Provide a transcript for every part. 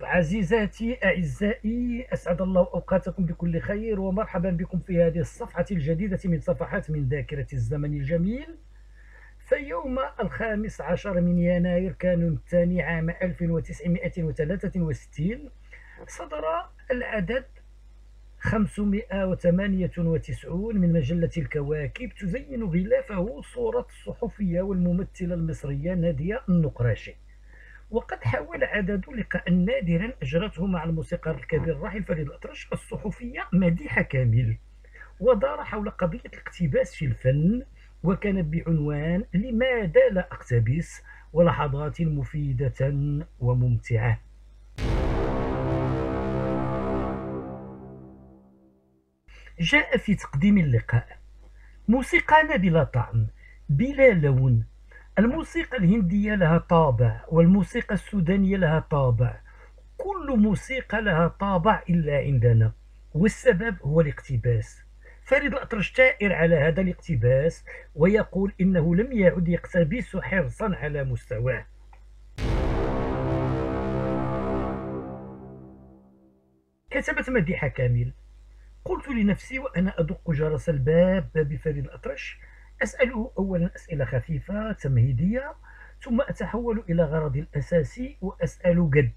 عزيزاتي أعزائي أسعد الله أوقاتكم بكل خير ومرحبا بكم في هذه الصفحة الجديدة من صفحات من ذاكرة الزمن الجميل. فيوم الخامس عشر من يناير كانون الثاني عام 1963 صدر العدد 598 من مجلة الكواكب تزين غلافه صورة الصحفية والممثلة المصرية نادية النقراشي. وقد حاول عدد لقاء نادرا أجرته مع الموسيقار الكبير الراحل فريد الأطرش الصحفية مديحة كامل ودار حول قضية الاقتباس في الفن وكانت بعنوان لماذا لا أقتبس ولحظات مفيدة وممتعة جاء في تقديم اللقاء موسيقانا بلا طعم بلا لون الموسيقى الهندية لها طابع والموسيقى السودانية لها طابع. كل موسيقى لها طابع إلا عندنا والسبب هو الاقتباس. فريد الأطرش تائر على هذا الاقتباس ويقول إنه لم يعد يقتبس حرصا على مستواه. كتبت مديحة كامل قلت لنفسي وأنا أدق جرس الباب باب فريد الأطرش أسأله أولا أسئلة خفيفة تمهيدية ثم أتحول إلى غرضي الأساسي وأسأل جد.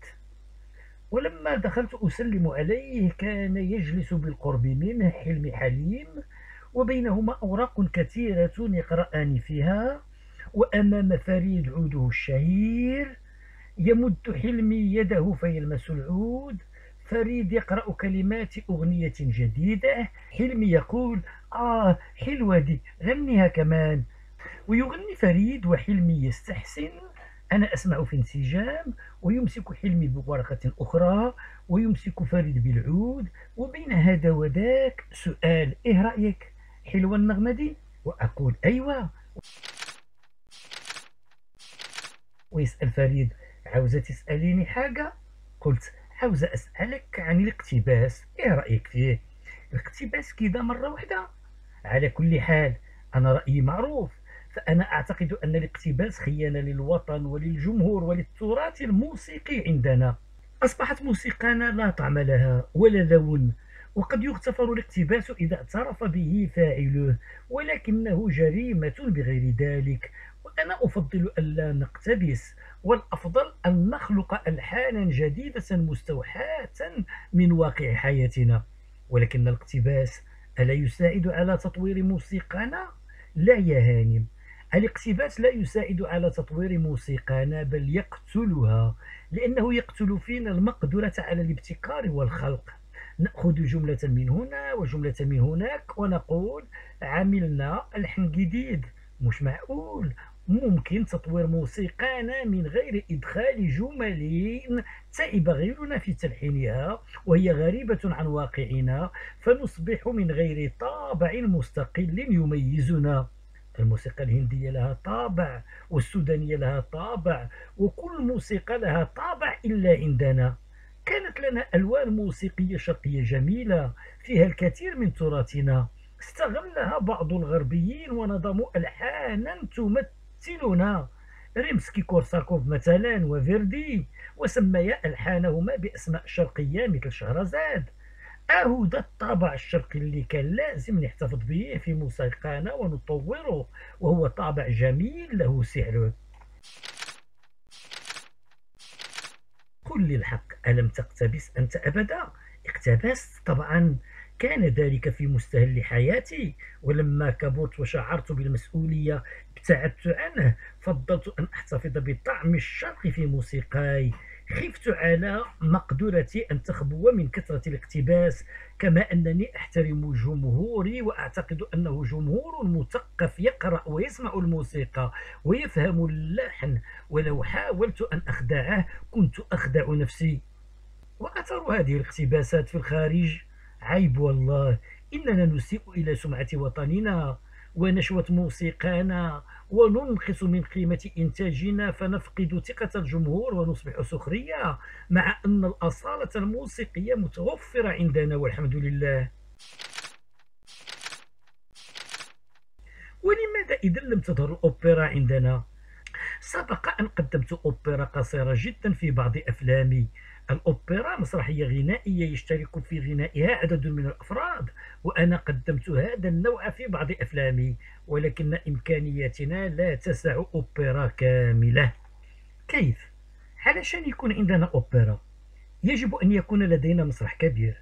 ولما دخلت أسلم عليه كان يجلس بالقرب منه حلم حليم وبينهما أوراق كثيرة يقرأان فيها. وأمام فريد عوده الشهير يمد حلمي يده فيلمس العود. فريد يقرأ كلمات أغنية جديدة. حلمي يقول آه حلوة دي غنيها كمان. ويغني فريد وحلمي يستحسن. أنا أسمع في انسجام. ويمسك حلمي بورقة أخرى. ويمسك فريد بالعود. وبين هذا وذاك سؤال إيه رأيك؟ حلوة النغمة دي. وأقول أيوة. ويسأل فريد عاوزة تسأليني حاجة؟ قلت عاوزة أسألك عن الاقتباس. إيه رأيك فيه؟ الاقتباس كذا مرة واحدة. على كل حال أنا رأيي معروف. فأنا أعتقد أن الاقتباس خيانة للوطن وللجمهور وللتراث الموسيقي عندنا. أصبحت موسيقانا لا طعم لها ولا لون وقد يغتفر الاقتباس إذا اعترف به فاعله ولكنه جريمة بغير ذلك. وأنا أفضل ألا نقتبس. والأفضل أن نخلق ألحانا جديدة مستوحاة من واقع حياتنا. ولكن الاقتباس ألا يساعد على تطوير موسيقانا؟ لا يا هانم. الاقتباس لا يساعد على تطوير موسيقانا بل يقتلها لأنه يقتل فينا المقدرة على الابتكار والخلق. نأخذ جملة من هنا وجملة من هناك ونقول عملنا الحن جديد مش معقول. ممكن تطوير موسيقانا من غير إدخال جمل تعب غيرنا في تلحينها وهي غريبة عن واقعنا فنصبح من غير طابع مستقل يميزنا. الموسيقى الهندية لها طابع والسودانية لها طابع وكل موسيقى لها طابع إلا عندنا. كانت لنا ألوان موسيقية شرقية جميلة فيها الكثير من تراثنا. استغلها بعض الغربيين ونظموا ألحانا تمثل يمثلنا ريمسكي كورساكوف مثلا وفيردي وسميا ألحانهما بأسماء شرقية مثل شهرزاد. أهو ده الطابع الشرقي اللي كان لازم نحتفظ به في موسيقانا ونطوره وهو طابع جميل له سحره قل الحق ألم تقتبس أنت أبدا؟ اقتبست طبعا. كان ذلك في مستهل حياتي. ولما كبرت وشعرت بالمسؤولية ابتعدت عنه فضلت أن أحتفظ بطعم الشرق في موسيقاي. خفت على مقدرتي أن تخبو من كثرة الاقتباس كما أنني أحترم جمهوري وأعتقد أنه جمهور مثقف يقرأ ويسمع الموسيقى ويفهم اللحن. ولو حاولت أن أخدعه كنت أخدع نفسي. وأثر هذه الاقتباسات في الخارج. عيب والله إننا نسيء إلى سمعة وطننا ونشوة موسيقانا وننقص من قيمة إنتاجنا فنفقد ثقة الجمهور ونصبح سخرية مع أن الأصالة الموسيقية متوفرة عندنا والحمد لله ولماذا إذا لم تظهر الأوبرا عندنا؟ سبق أن قدمت أوبرا قصيرة جدا في بعض أفلامي الأوبرا مسرحية غنائية يشترك في غنائها عدد من الأفراد وأنا قدمت هذا النوع في بعض أفلامي ولكن إمكانياتنا لا تسع أوبرا كاملة. كيف؟ علشان يكون عندنا أوبرا. يجب أن يكون لدينا مسرح كبير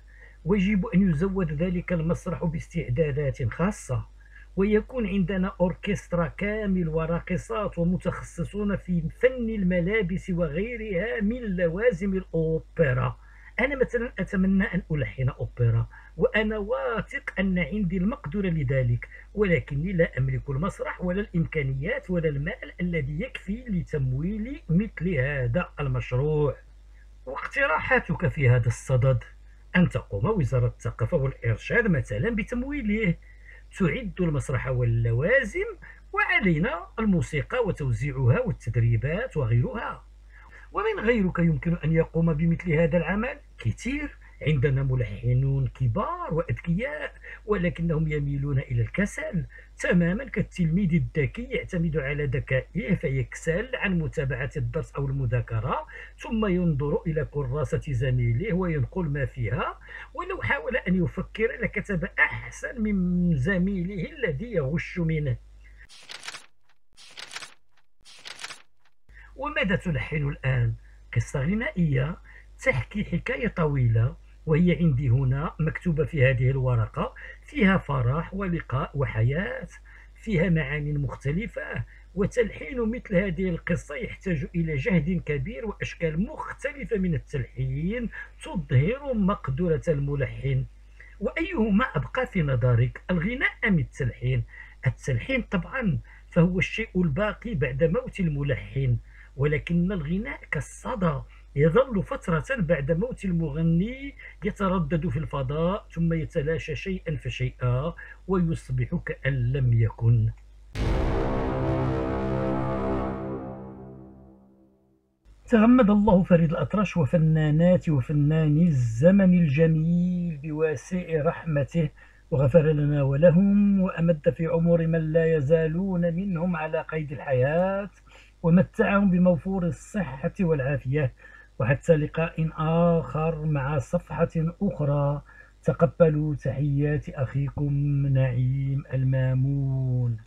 ويجب أن يزود ذلك المسرح باستعدادات خاصة. ويكون عندنا أوركسترا كامل وراقصات ومتخصصون في فن الملابس وغيرها من لوازم الأوبرا. أنا مثلا أتمنى أن ألحن أوبرا وأنا واثق أن عندي المقدرة لذلك ولكني لا أملك المسرح ولا الإمكانيات ولا المال الذي يكفي لتمويل مثل هذا المشروع. واقتراحاتك في هذا الصدد؟ أن تقوم وزارة الثقافة والإرشاد مثلا بتمويله. تعد المسرح واللوازم وعلينا الموسيقى وتوزيعها والتدريبات وغيرها. ومن غيرك يمكن أن يقوم بمثل هذا العمل كثير عندنا ملحنون كبار وأذكياء ولكنهم يميلون إلى الكسل. تماما كالتلميذ الذكي يعتمد على ذكائه فيكسل عن متابعة الدرس أو المذاكرة ثم ينظر إلى كراسة زميله وينقل ما فيها. ولو حاول أن يفكر لكتب أحسن من زميله الذي يغش منه. وماذا تلحن الآن؟ قصة غنائية تحكي حكاية طويلة. وهي عندي هنا مكتوبة في هذه الورقة. فيها فرح ولقاء وحياة فيها معاني مختلفة وتلحين مثل هذه القصة يحتاج إلى جهد كبير وأشكال مختلفة من التلحين تظهر مقدرة الملحن. وأيهما أبقى في نظرك الغناء أم التلحين؟ التلحين طبعا فهو الشيء الباقي بعد موت الملحن ولكن الغناء كالصدى. يظل فترة بعد موت المغني يتردد في الفضاء ثم يتلاشى شيئا فشيئا ويصبح كأن لم يكن. تغمد الله فريد الأطرش وفنانات وفناني الزمن الجميل بواسع رحمته وغفر لنا ولهم وأمد في عمر من لا يزالون منهم على قيد الحياة ومتعهم بموفور الصحة والعافية. وحتى لقاء آخر مع صفحة أخرى. تقبلوا تحيات أخيكم نعيم المامون.